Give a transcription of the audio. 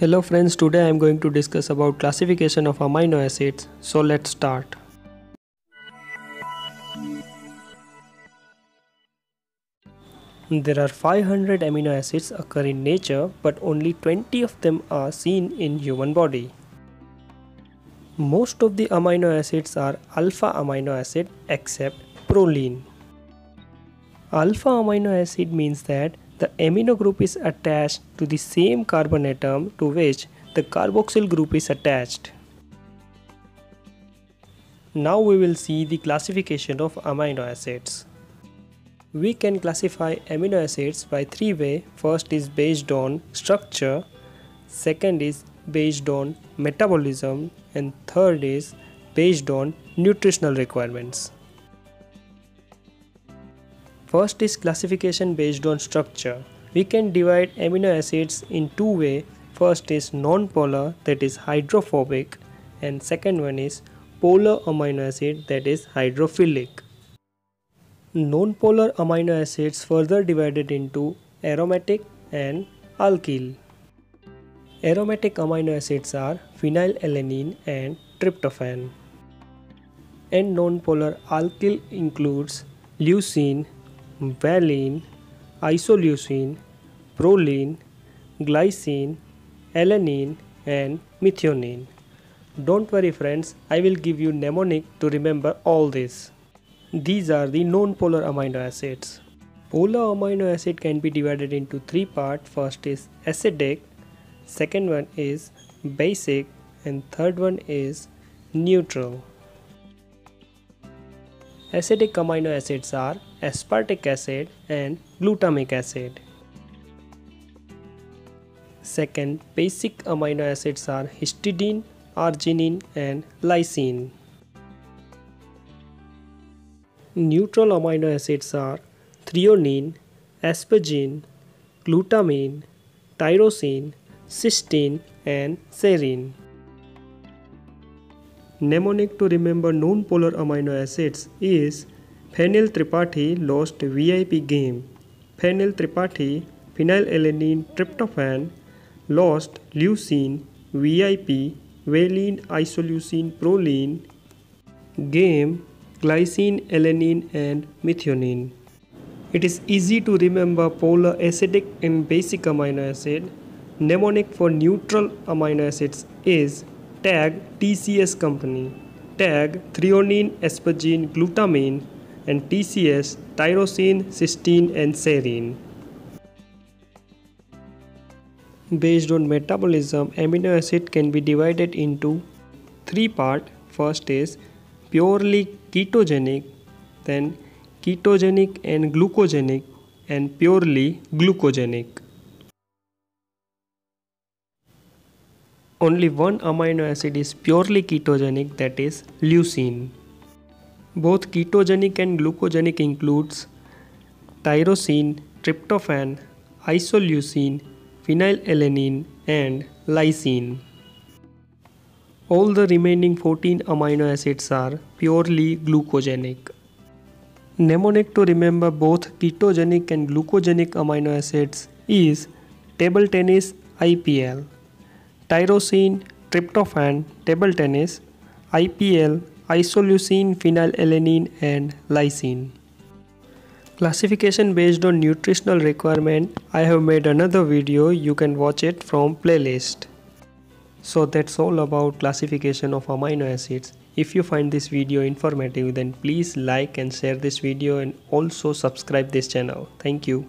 Hello friends, today I am going to discuss about classification of amino acids. So let's start. There are 500 amino acids occur in nature but only 20 of them are seen in human body. Most of the amino acids are alpha amino acid except proline. Alpha amino acid means that the amino group is attached to the same carbon atom to which the carboxyl group is attached. Now we will see the classification of amino acids. We can classify amino acids by three way. First is based on structure, second is based on metabolism and third is based on nutritional requirements. First is classification based on structure. We can divide amino acids in two way. First is non-polar that is hydrophobic and second one is polar amino acid that is hydrophilic. Non-polar amino acids further divided into aromatic and alkyl. Aromatic amino acids are phenylalanine and tryptophan. And non-polar alkyl includes leucine, valine, isoleucine, proline, glycine, alanine and methionine. Don't worry friends, I will give you mnemonic to remember all this. These are the non-polar amino acids. Polar amino acid can be divided into three parts. First is acidic, second one is basic and third one is neutral. Acidic amino acids are aspartic acid and glutamic acid. Second, basic amino acids are histidine, arginine and lysine. Neutral amino acids are threonine, asparagine, glutamine, tyrosine, cysteine and serine. Mnemonic to remember non-polar amino acids is Phenyl Tripathi lost VIP game. Phenyl Tripathi, phenylalanine tryptophan lost leucine, VIP, valine isoleucine proline, game glycine, alanine and methionine. It is easy to remember polar acidic and basic amino acid. Mnemonic for neutral amino acids is tag TCS company, tag threonine, asparagine, glutamine and TCS, tyrosine, cysteine and serine. Based on metabolism, amino acid can be divided into three parts. First is purely ketogenic, then ketogenic and glucogenic and purely glucogenic. Only one amino acid is purely ketogenic that is leucine. Both ketogenic and glucogenic includes tyrosine, tryptophan, isoleucine, phenylalanine and lysine. All the remaining 14 amino acids are purely glucogenic. Mnemonic to remember both ketogenic and glucogenic amino acids is table tennis IPL, tyrosine, tryptophan, table tennis, IPL, isoleucine, phenylalanine and lysine. Classification based on nutritional requirement I have made another video you can watch it from playlist. So that's all about classification of amino acids. If you find this video informative then please like and share this video and also subscribe this channel. Thank you.